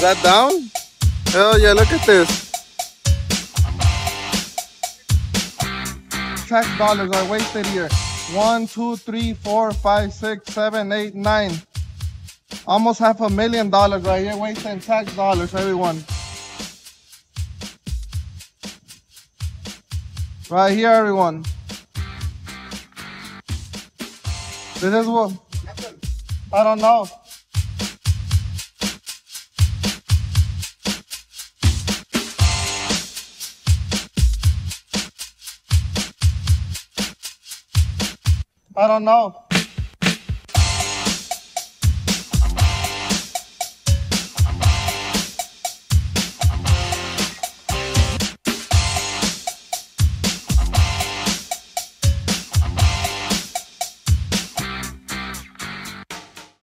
Is that down? Hell yeah, look at this. Tax dollars are wasted here. One, two, three, four, five, six, seven, eight, nine. Almost half a million dollars right here wasting tax dollars, everyone. Right here, everyone. This is what I don't know. I don't know.